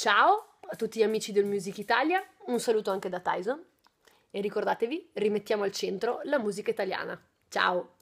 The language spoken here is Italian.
Ciao a tutti gli amici del Music Italia, un saluto anche da Tyson e ricordatevi, rimettiamo al centro la musica italiana. Ciao!